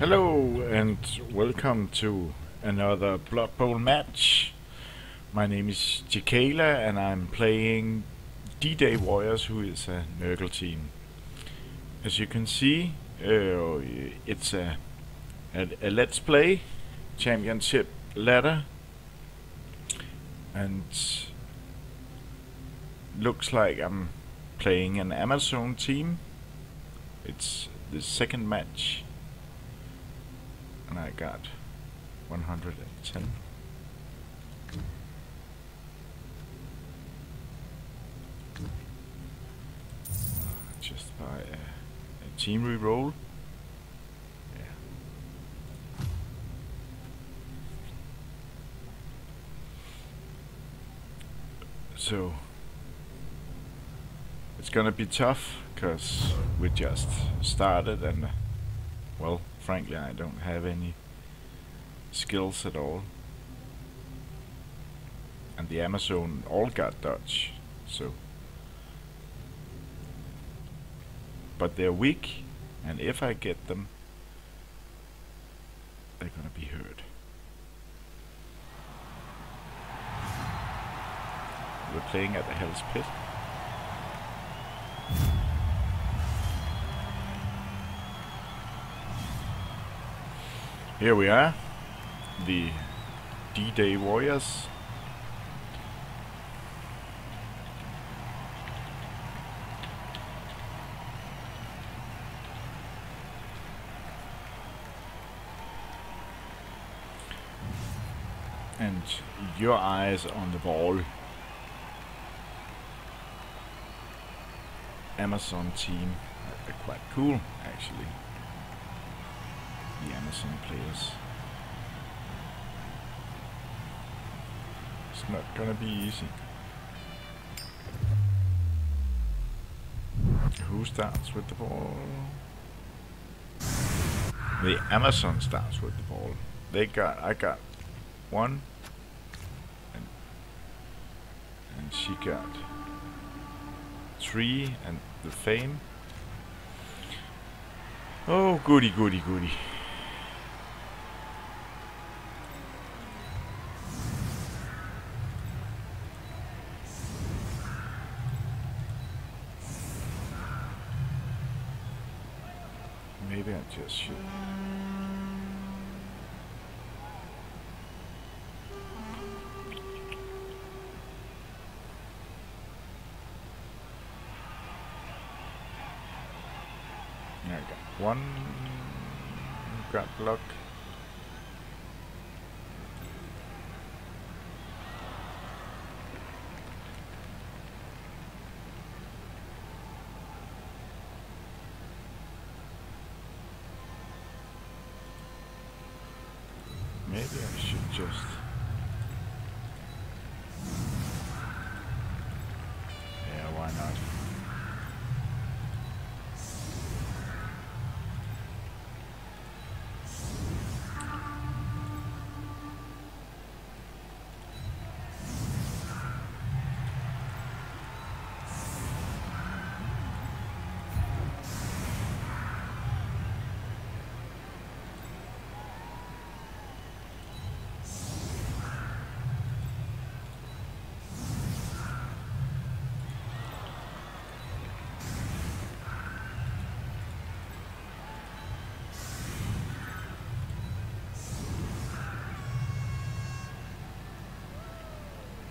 Hello and welcome to another Blood Bowl match. My name is Jakala and I'm playing D-Day Warriors who is a Nurgle team. As you can see, uh, it's a, a, a Let's Play Championship ladder and looks like I'm playing an Amazon team. It's the second match and I got 110. Just by a, a team reroll. So it's gonna be tough because we just started and well frankly I don't have any skills at all. And the Amazon all got dodge so. But they're weak and if I get them they're gonna be hurt we're playing at the Hell's Pit Here we are, the D-Day Warriors. And your eyes on the ball. Amazon team quite cool, actually Amazon players. It's not gonna be easy. Who starts with the ball? The Amazon starts with the ball. They got, I got one, and, and she got three, and the fame. Oh, goody, goody, goody. Just should.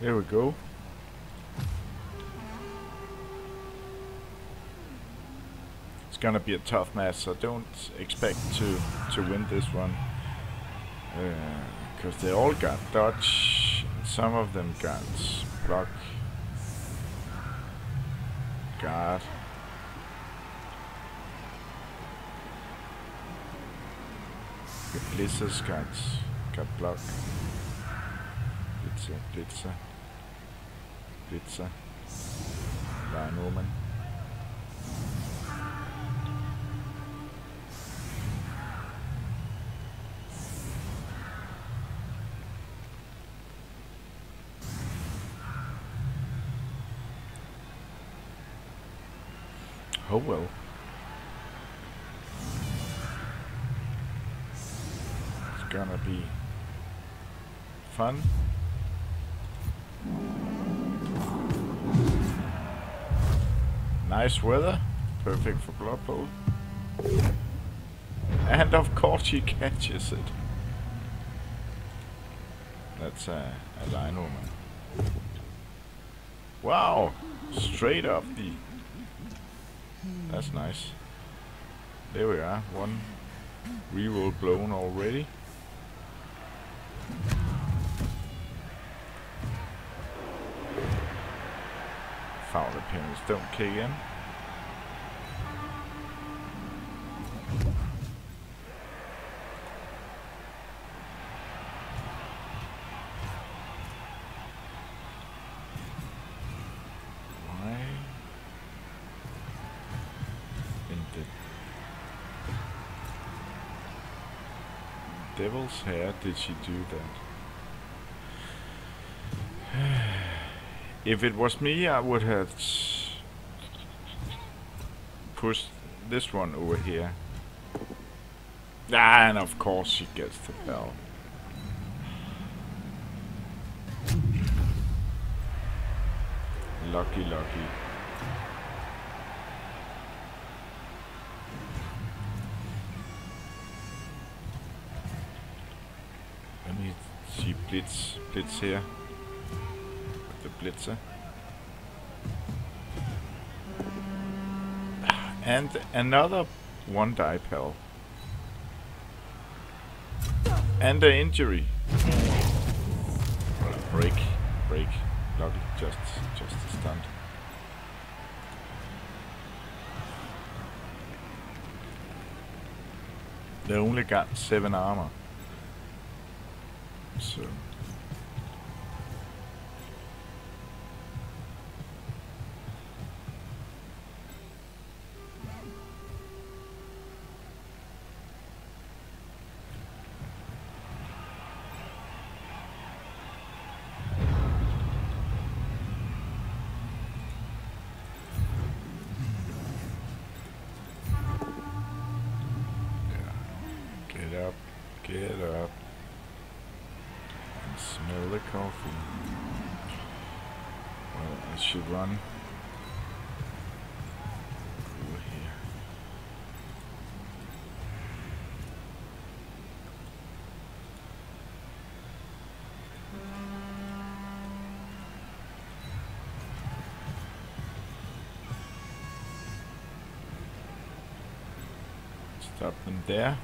There we go. It's gonna be a tough match. I don't expect to to win this one uh, because they all got dodge. Some of them got block, guard. The Blitzers got got block. Blitzer, Blitzer. Blitzer. Rhino man. Nice weather, perfect for Blood Bowl. And of course she catches it. That's a, a line woman. Wow! Straight up the... That's nice. There we are, one reroll blown already. Foul appearance don't. Why in devil's hair did she do that? if it was me, I would have pushed this one over here. Ah, and of course she gets the bell. Lucky, lucky. Let me see Blitz, Blitz here. The Blitzer. And another one die pal. And an injury. Break, break. Lucky, just, just a stunt. They only got seven armor. So. Stop them there.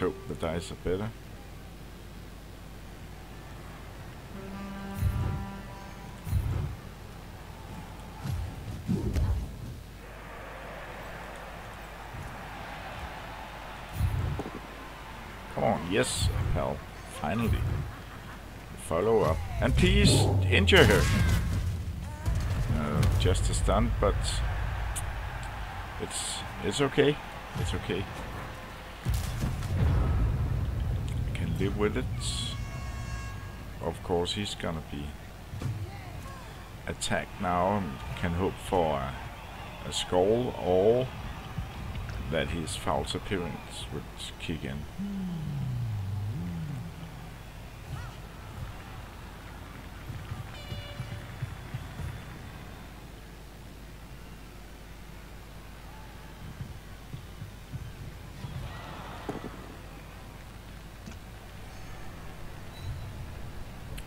Hope the dice are better. Come on, yes, pal. Finally. Follow up. And please injure her. Just a stunt, but it's it's okay. It's okay. Live with it. Of course, he's gonna be attacked now. and Can hope for a, a skull or that his foul appearance would kick in. Hmm.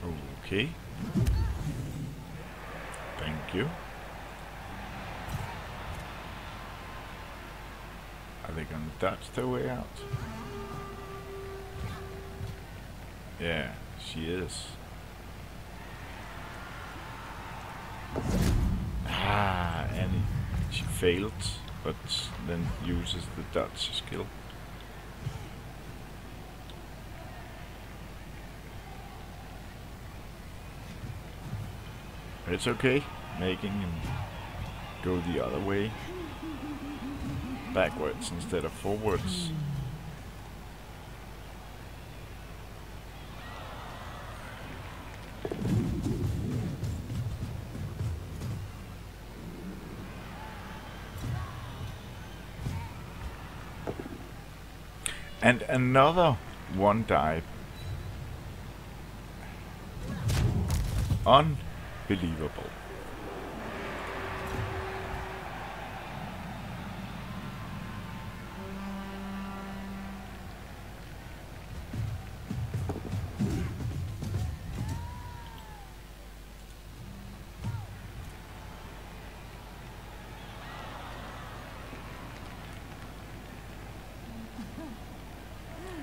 Okay. Thank you. Are they gonna dodge their way out? Yeah, she is. Ah, and she failed, but then uses the dodge skill. It's okay, making him go the other way. Backwards instead of forwards. And another one dive. Unbelievable.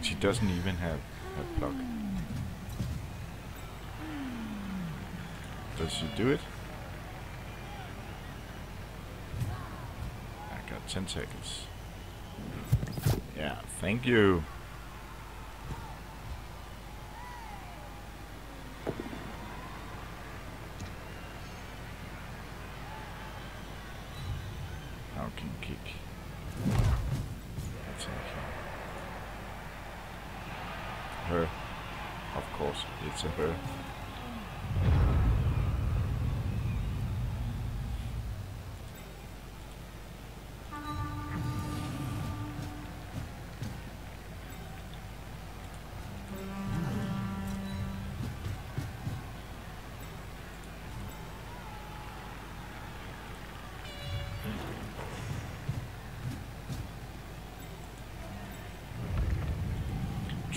She doesn't even have a block. Does she do it? I got 10 seconds. Yeah, thank you. How can kick? Her. Of course, it's a her.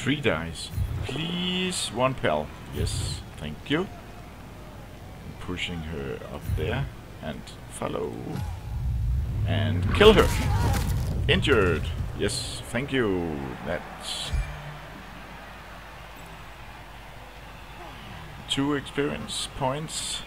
Three dice. Please, one pal. Yes, thank you. Pushing her up there and follow. And kill her. Injured. Yes, thank you. That's two experience points.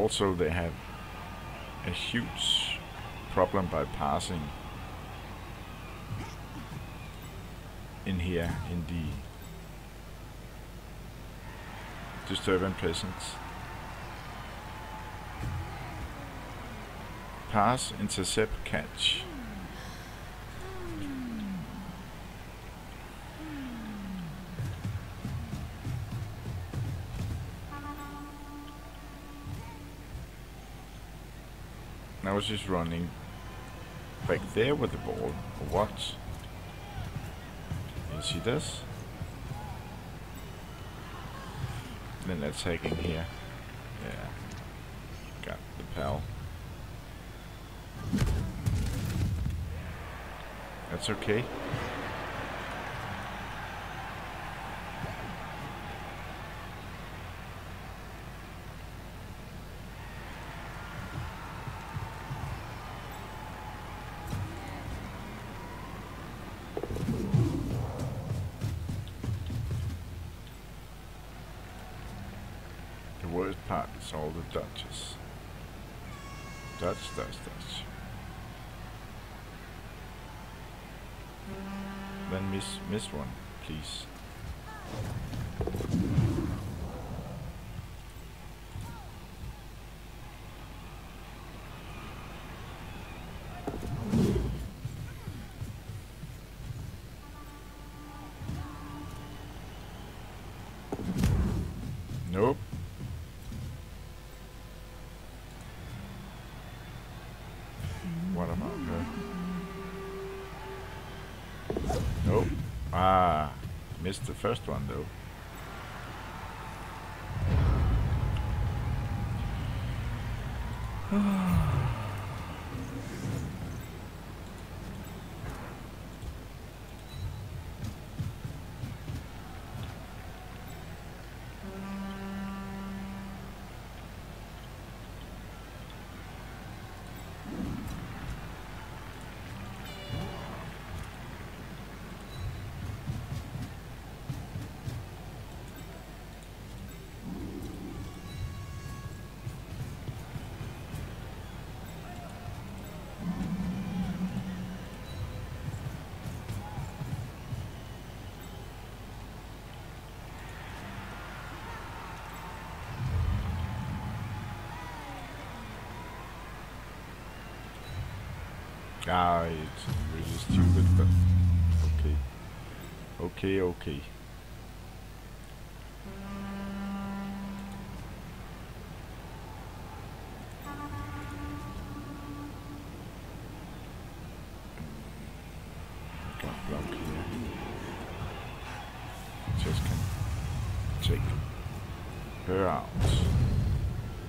Also, they have a huge problem by passing in here in the disturbing presence. Pass, intercept, catch. It's just running back there with the ball. What? You see this? Then attacking here. Yeah. Got the pal. That's okay. The worst part is all the dodges. Dodge, dodge, dodge. Then miss, miss one, please. Missed the first one though. Ah, it's really stupid, but okay. Okay, okay.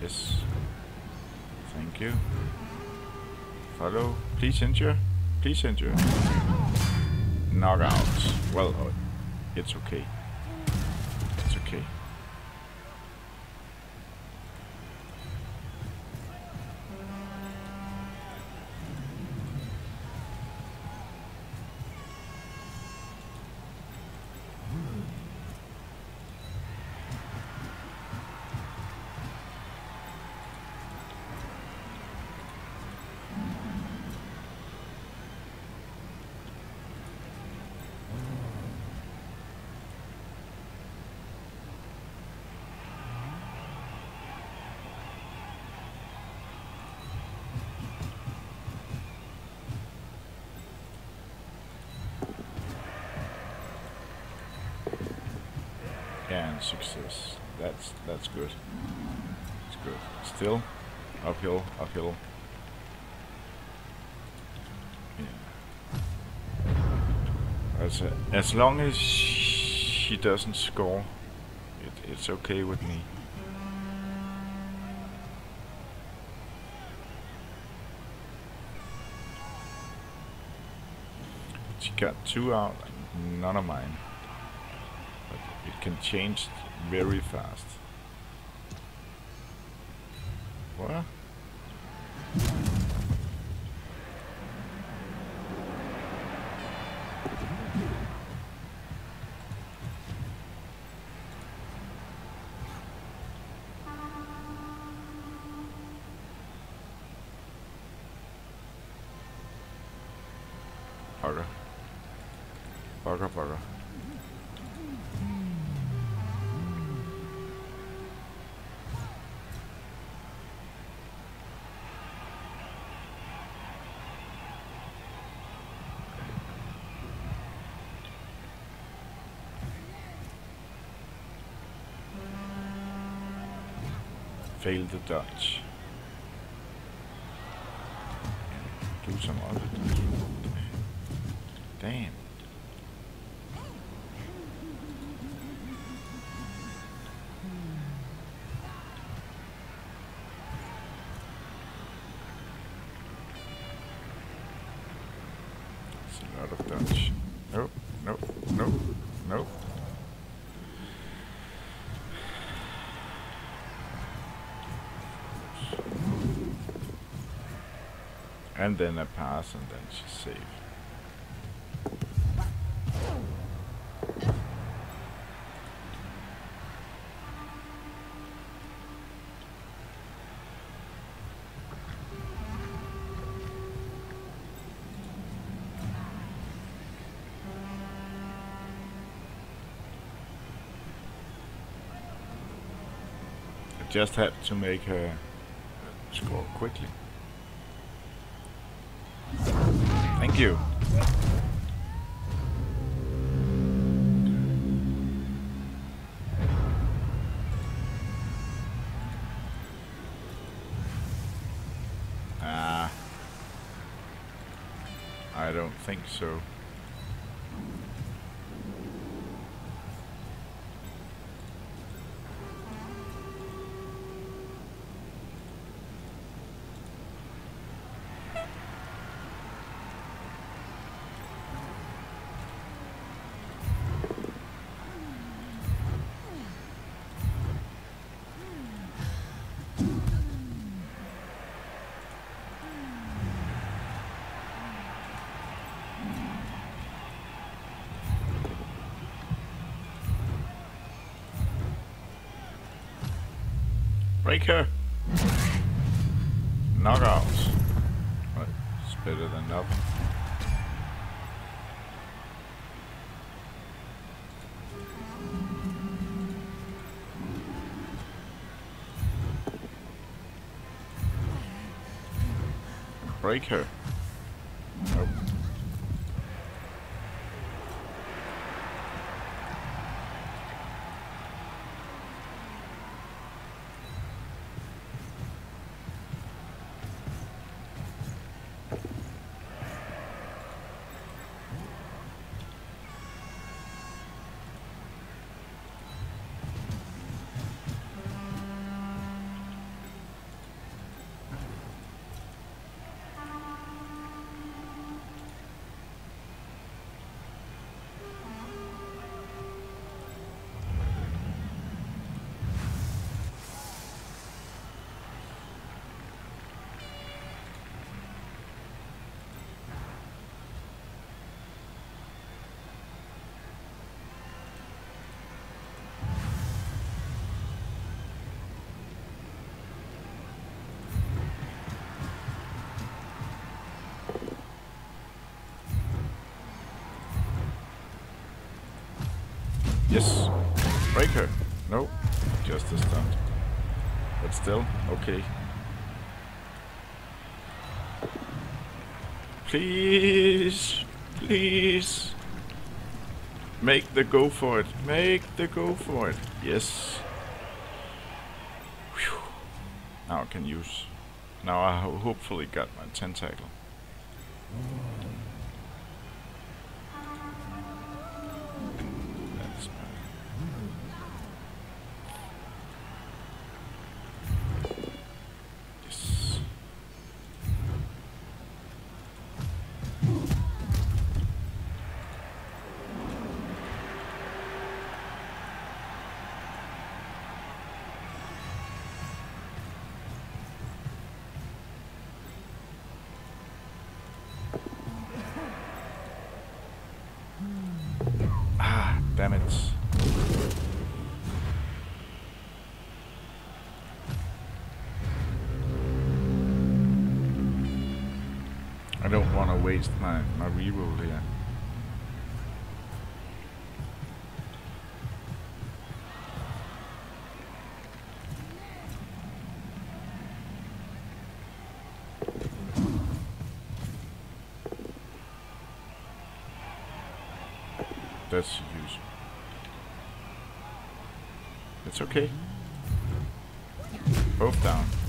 Yes. Thank you. Follow. Please injure. Please injure. Knockout. Well, uh, it's okay. It's okay. and success. That's that's good. It's good. Still uphill. Yeah. As as long as she doesn't score, it, it's okay with me. She got two out, none of mine. But it can change very fast. What? Harder. Harder, harder. fail the dodge. Do some other things. Damn. It's lot of dodge. Nope, nope, nope, nope. And then a pass and then she's safe. Just had to make her score quickly. Thank you. Ah. I don't think so. Break her. Knockout. Right. It's better than nothing. Break Please. Please. Make the go for it. Make the go for it. Yes. Whew. Now I can use. Now I ho hopefully got my tentacle. Waste my, my reroll here. That's use. It's okay. Both down.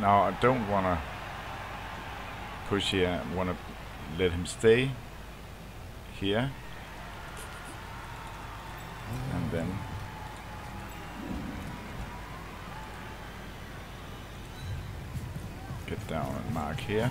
Now I don't wanna push here, I wanna let him stay here. And then get down and mark here.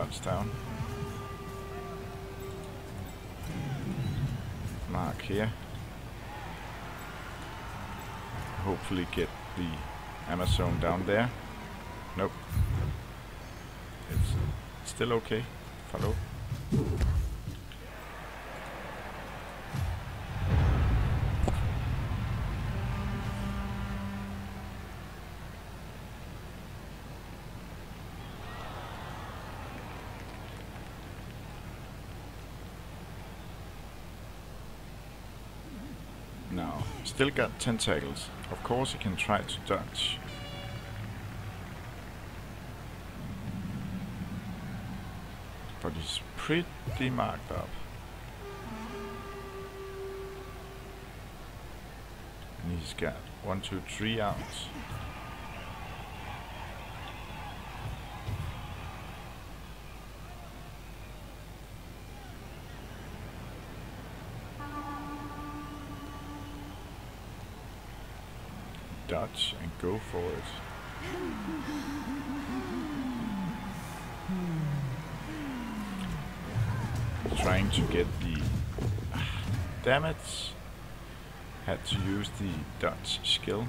Touchdown. Mark here. Hopefully get the Amazon down there. Nope. It's still okay. Follow. Now, still got tentacles. Of course, he can try to dodge. but he's pretty marked up. And he's got one, two, three outs. And go for it. trying to get the... Damn it! Had to use the dodge skill.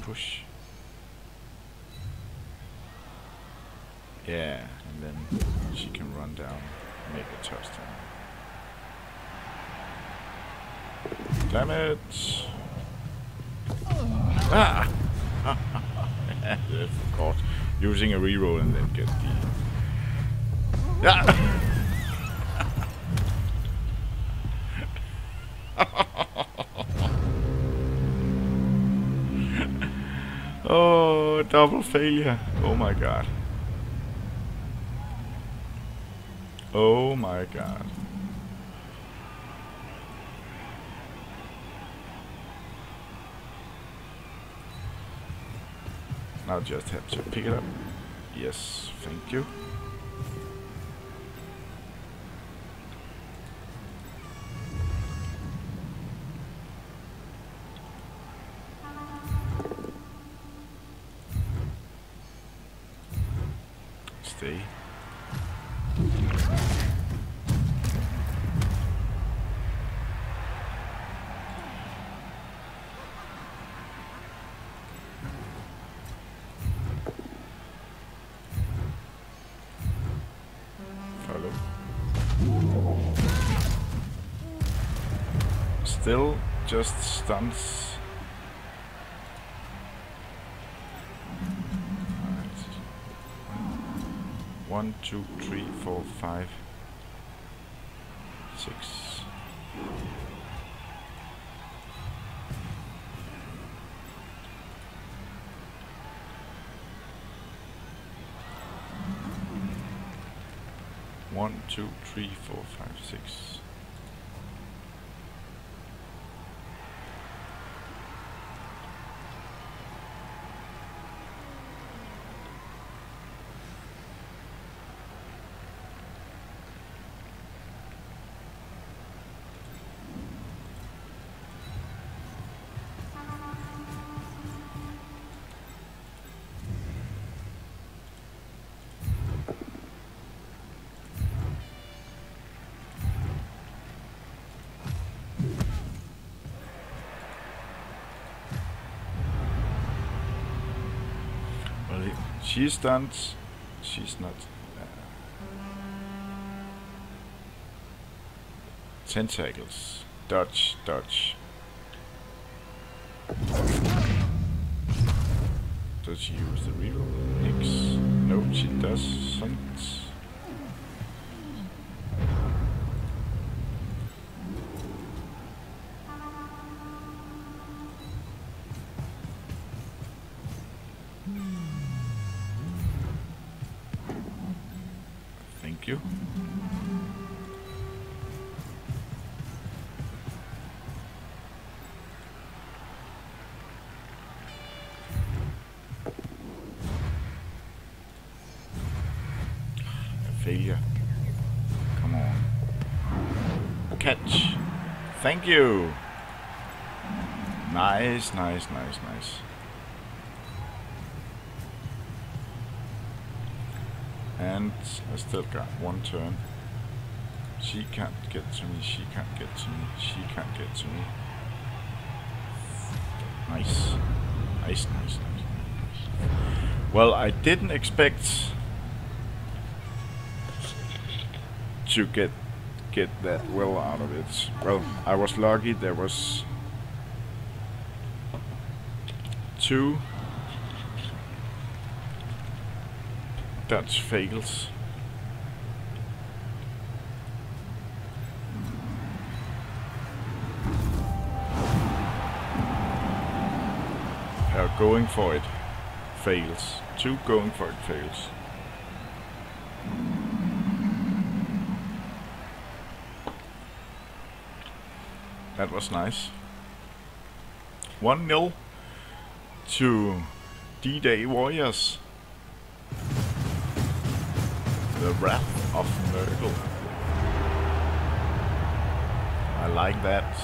Push. Yeah, and then she can run down, make a touchdown. Damn it! Ah! of course using a reroll and then get the... Yeah! oh, double failure. Oh my god. Oh my god. I'll just have to pick it up. Yes, thank you. still just stunts. Right. One, two, three, four, five, six. One, two, three, four, five, six. Stunned. She's not. Uh, tentacles. Dodge, dodge. Failure. Come on. Catch. Thank you. Nice, nice, nice, nice. And I still got one turn. She can't get to me, she can't get to me, she can't get to me. Nice. Nice, nice, nice. Well, I didn't expect to get get that well out of it. Well, I was lucky there was two Dutch fails. Uh, going for it fails. Two going for it fails. That was nice. 1 0 to D-Day Warriors. The Wrath of Nurgle. I like that.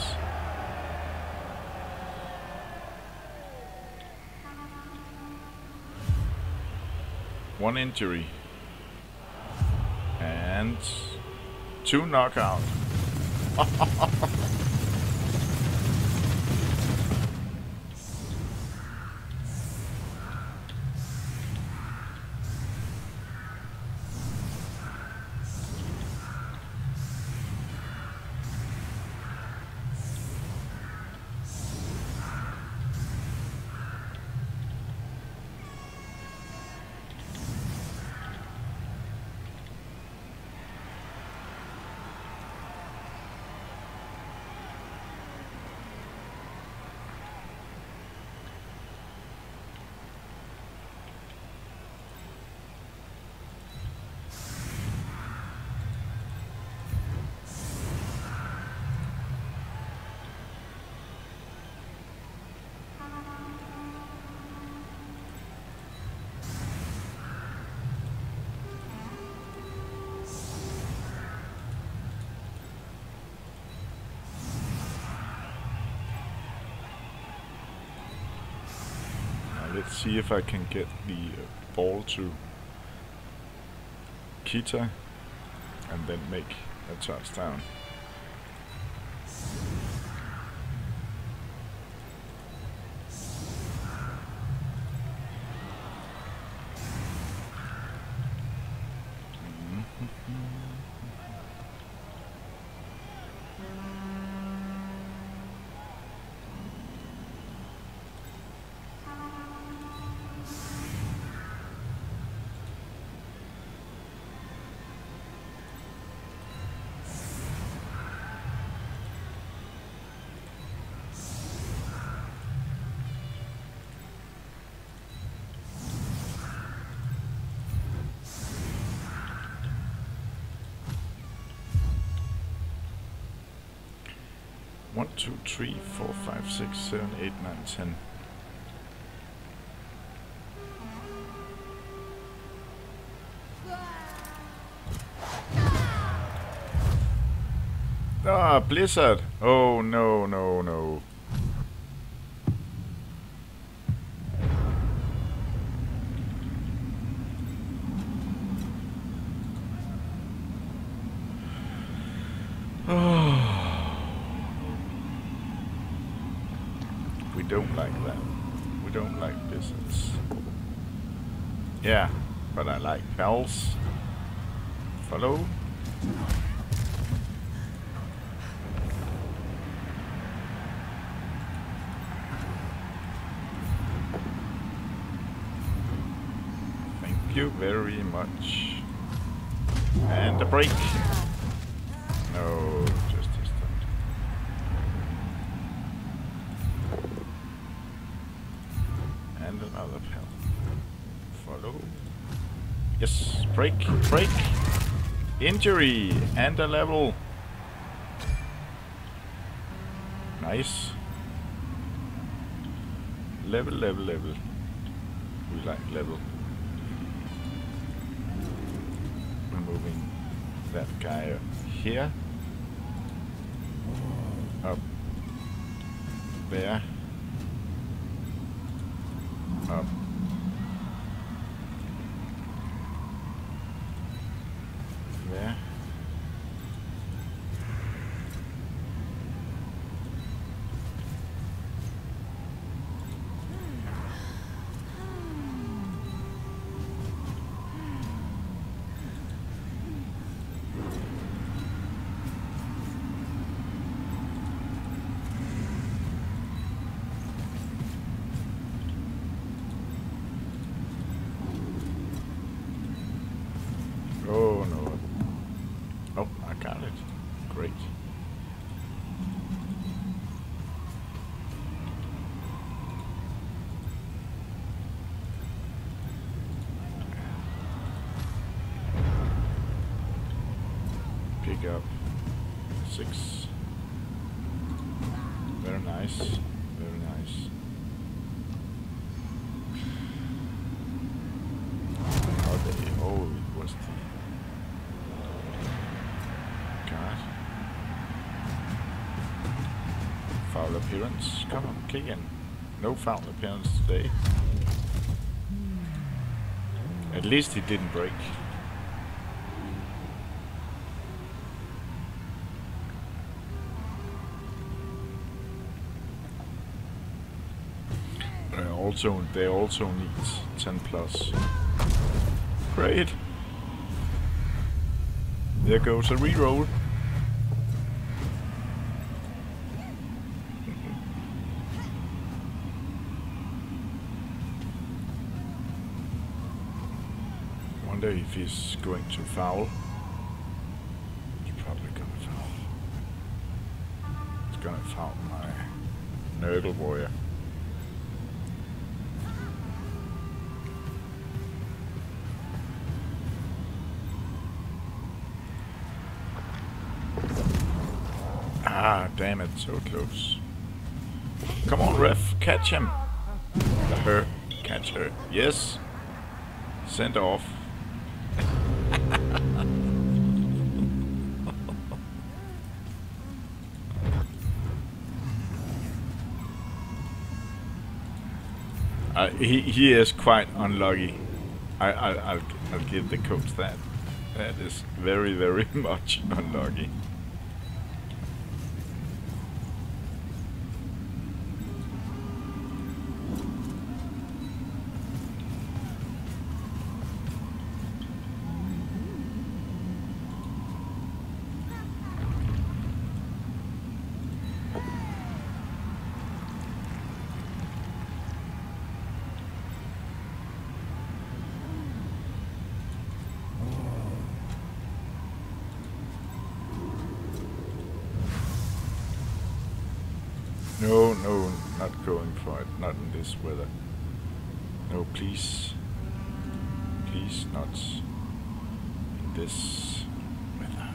One injury. And two knockout. let's see if I can get the ball to Kita and then make a touchdown. Two, three, four, five, six, seven, eight, nine, ten. Ah, Blizzard! Oh, no, no, no. we don't like that. We don't like business. Yeah, but I like pals. Follow. Thank you very much. And a break. Break, break. Injury and a level. Nice. Level, level, level. We like level. Removing that guy here. Up. There. Up. There. Oh no. Oh, I got it. Great. Pick up six. Very nice. Very nice. How they oh it was the uh, God. Foul appearance. Come on, in. No foul appearance today. At least he didn't break. Also, they also need 10 plus. Great. There goes a reroll. Wonder if he's going to foul. He's probably gonna foul. He's gonna foul my Nurgle warrior. So close. Come on, ref, catch him. Her, catch her. Yes. Send off. uh, he he is quite unlucky. I, I I'll I'll give the coach that. That is very very much unlucky. No, no, not going for it. Not in this weather. No, please. Please not in this weather.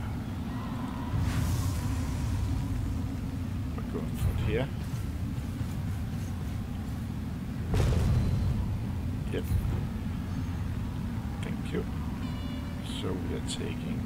We're Out here. Yep. Thank you. So we are taking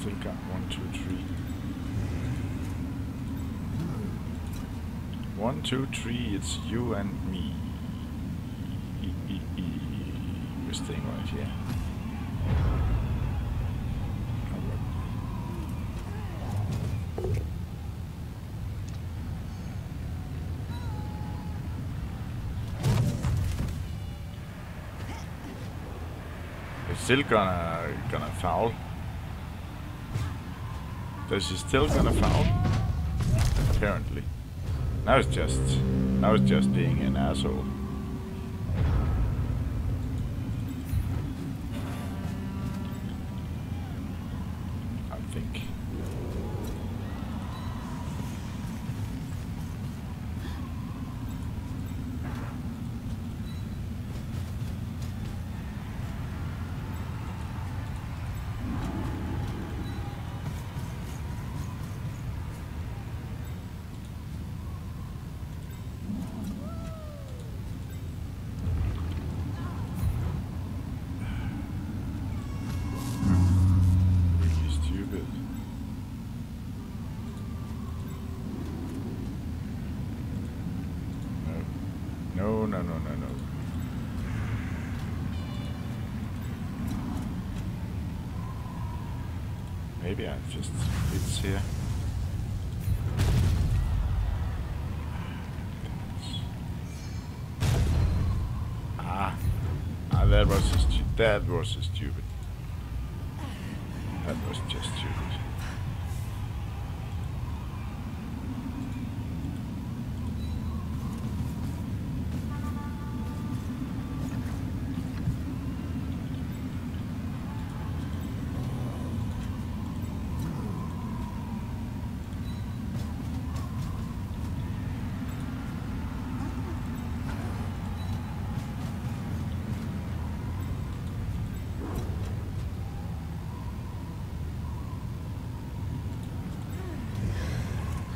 Still got one, two, three. One, two, three, it's you and me. We're staying right here. It's still gonna gonna foul. Does he still gonna foul? Apparently. Now it's just now it's just being an asshole. I think. Really stupid. No. No, no, no, no, no. Maybe I just it's here. Ah, ah, that was stu- that was stupid. That was just stupid.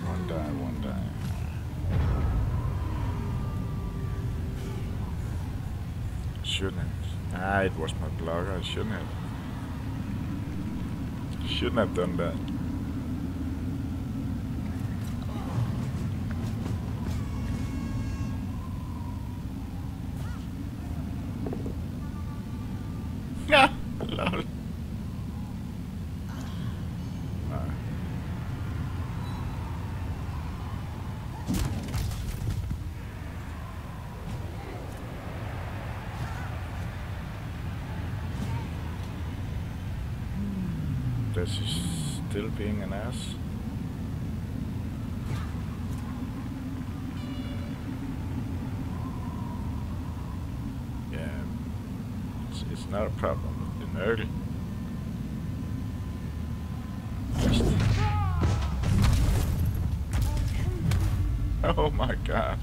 One die, one die. Shouldn't have. Ah, it blocker. I shouldn't have. Shouldn't have done that. Yeah, lol. Ah. Does he still being an ass? Yeah, it's, it's not a problem with the. Just- Oh my god.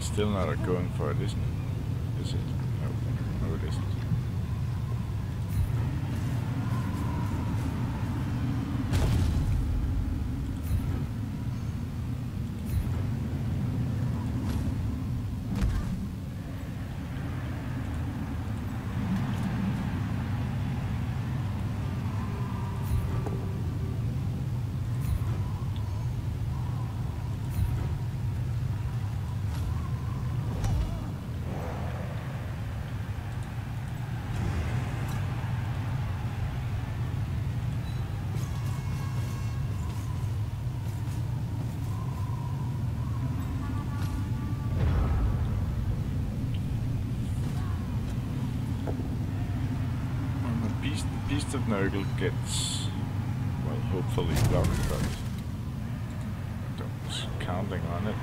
Still not going for it, isn't it? Is it? No, no it isn't. When the beast, gets, well, hopefully blocked, but I don't counting on it.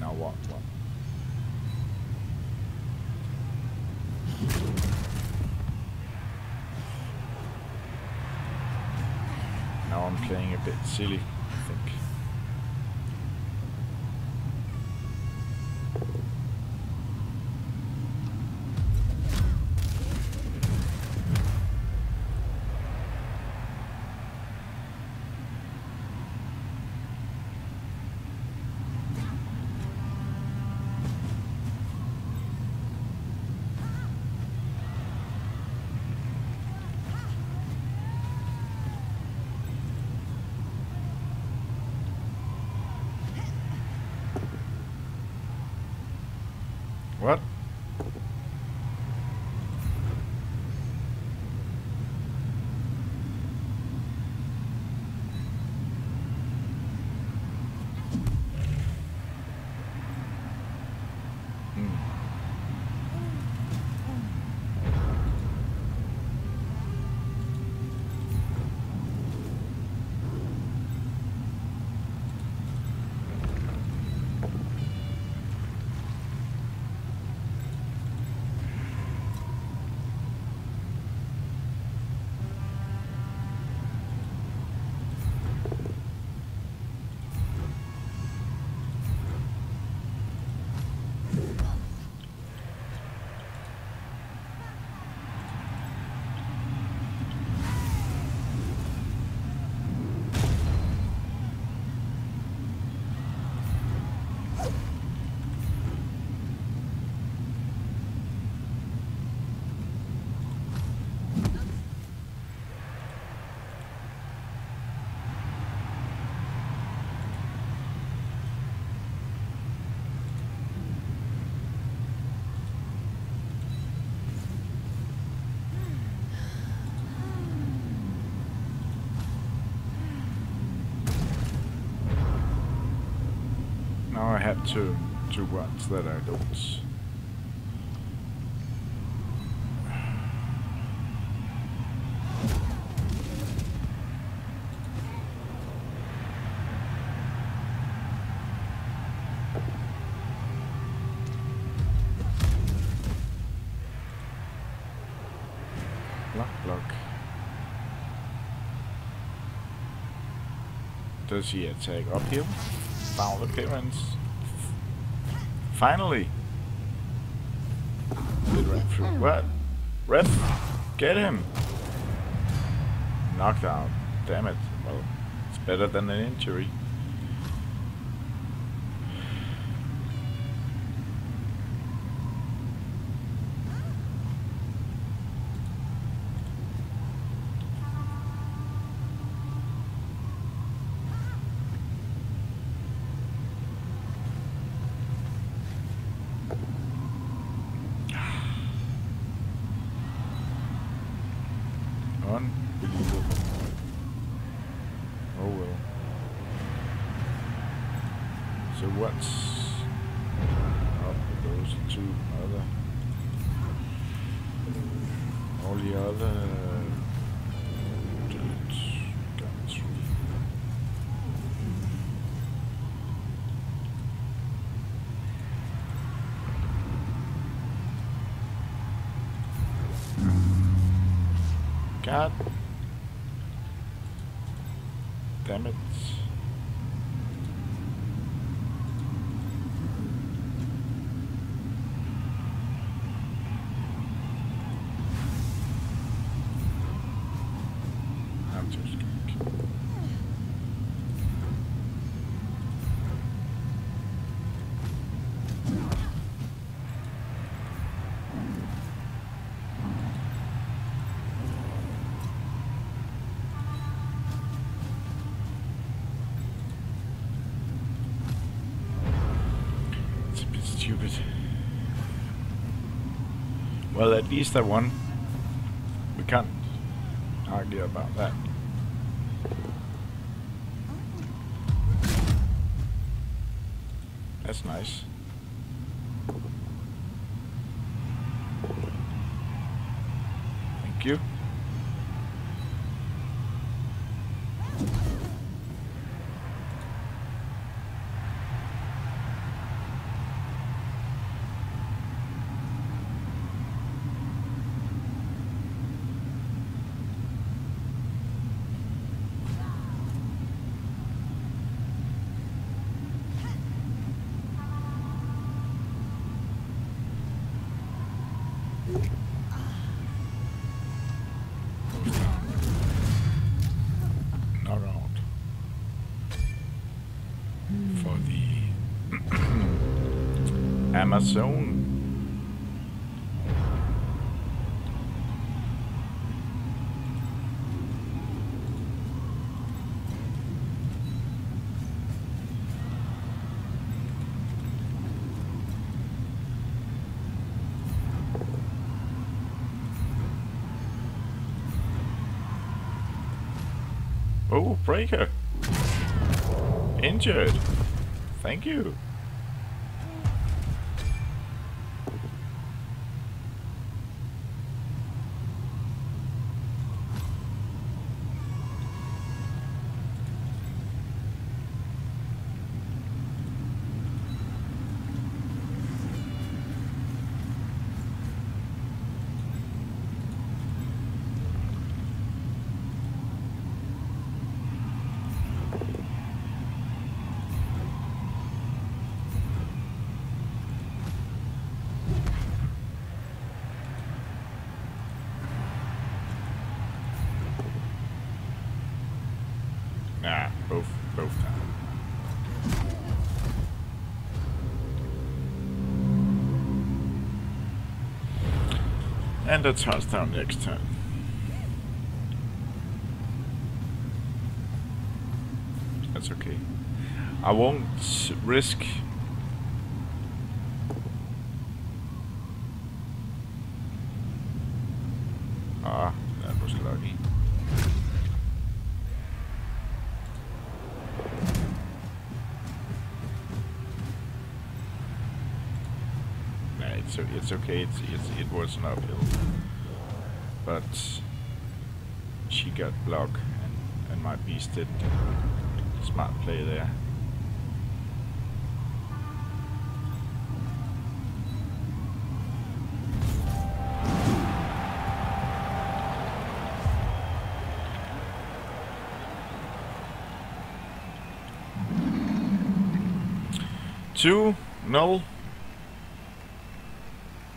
Now what? What? Now I'm playing a bit silly, Two two ones that I don't. Does he attack up here? Foul appearance. Finally! It ran through. What? Ref! Get him! Knocked out. Damn it. Well, it's better than an injury. Unbelievable. Oh well. So what's up with those two other? All the other dudes got through. God Damn it. I'm just gonna keep- It's a bit stupid. Well, at least I won. We can't argue about that. That's nice. Thank you. Not around. For the Amazon. Oh, breaker. Injured. Thank you. Nah, both both down. And that's a touchdown next time. That's okay. I won't risk Ah, that was lucky. Nah, it's o- it's okay. It's, it's it was an uphill, but she got block and and my beast didn't. Smart play there. Two null.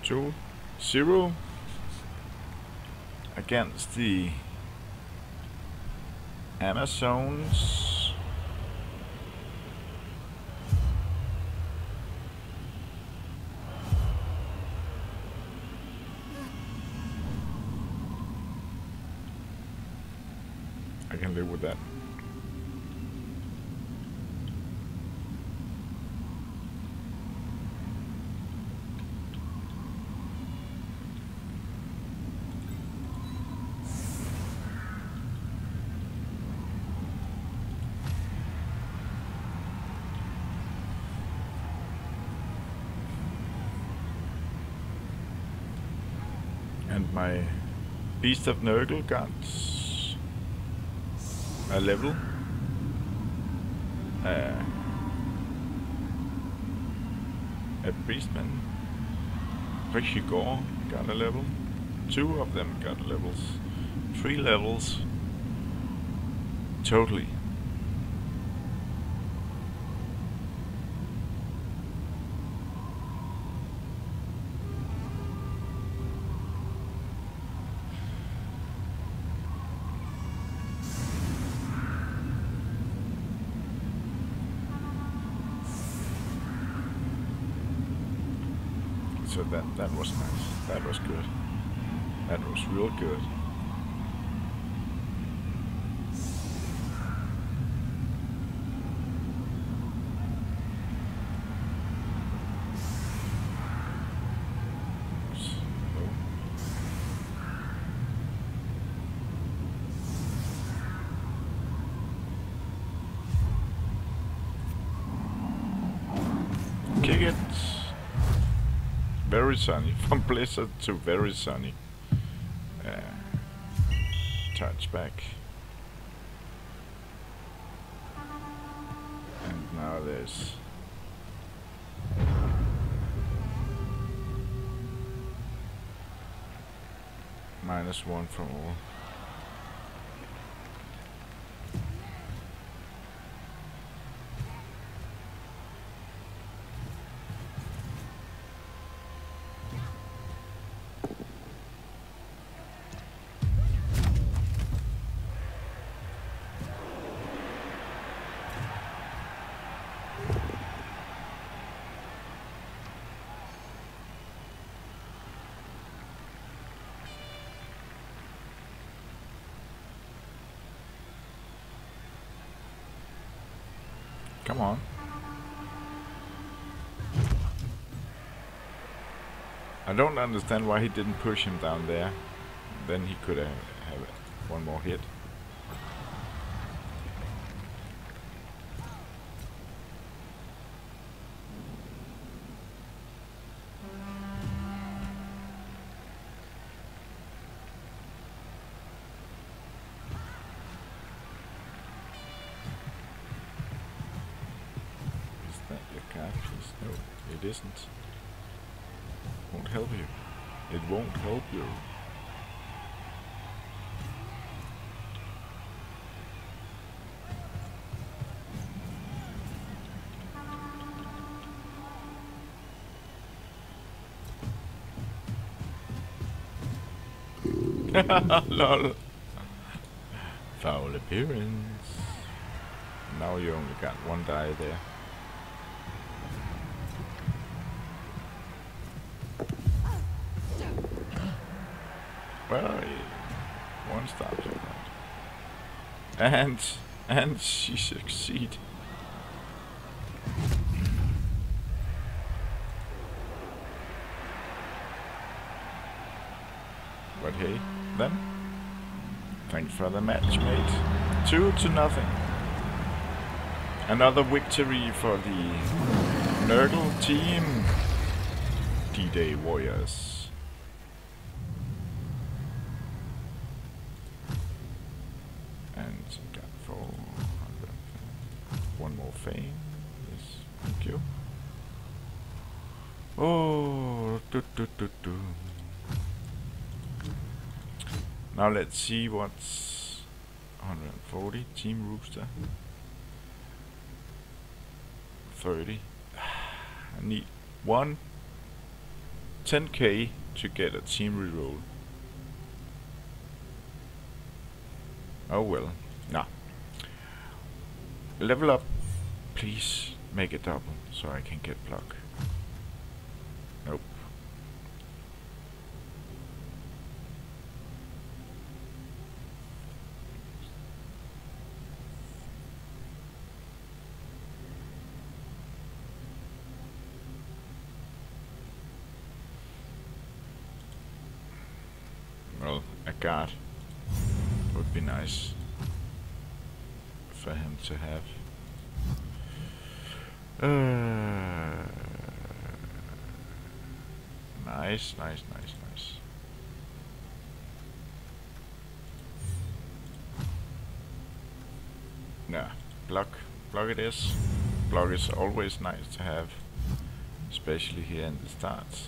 Two zero against the Amazons. I can live with that. And my Beast of Nurgle got a level. Uh, a Priestman. Rishigor got a level. Two of them got levels. Three levels. Totally. Good. Kick it. Very sunny. From blizzard to very sunny. Uh, back. And now there's minus one from all. Come on. I don't understand why he didn't push him down there. Then he could have, have one more hit. Is that your please? No, it isn't. Won't help you. It won't help you. Lol. Foul appearance. Now you only got one die there. Well, eh, one stop so that. And and she succeed. But hey, then thanks for the match, mate. Two to nothing. Another victory for the Nurgle team. D-Day Warriors. And got 400. One more fame. Yes, thank you. Oh, do, do, do, do. Now let's see what's 140. Team Rooster. 30. I need one 10k to get a team reroll. Oh well. Nah. Level up. Please make it double so I can get block. Nope. Well, a guard would be nice for him to have. Uh, nice, nice, nice, nice. Block, block it is. Block is always nice to have, especially here in the starts.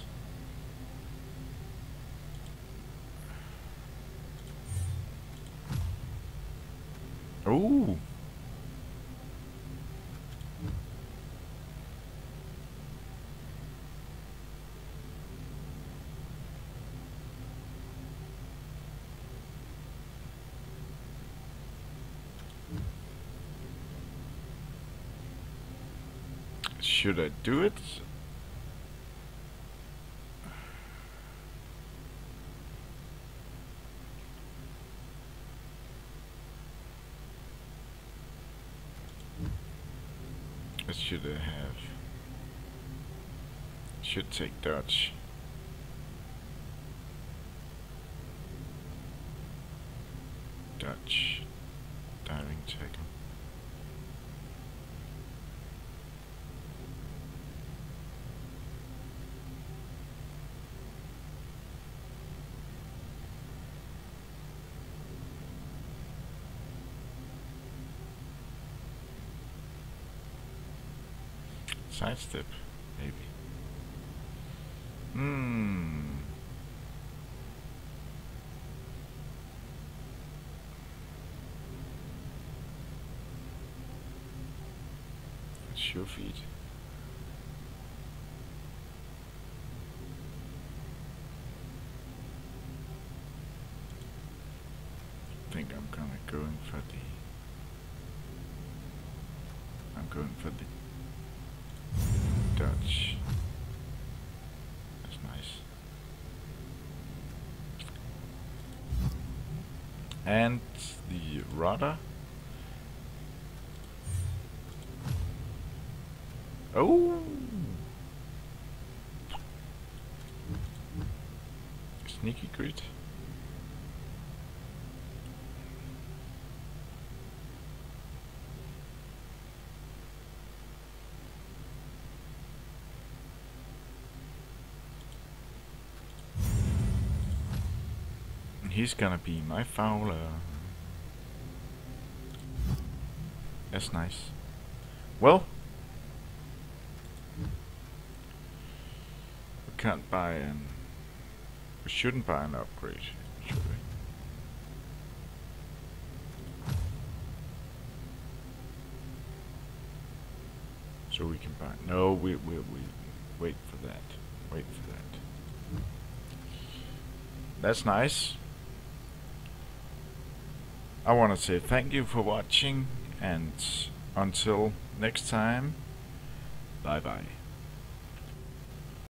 Should I do it? I should I have? Should take Dodge. Sidestep, maybe. Hmm. your feet. think I'm gonna going for the I'm going for the Dodge. That's nice. And rudder. Oh! Sneaky Git. He's gonna be my fouler. That's nice. Well, we can't buy an. We shouldn't buy an upgrade, should we? So we can buy. No, we we we wait for that. Wait for that. That's nice. I want to say thank you for watching and until next time, bye bye.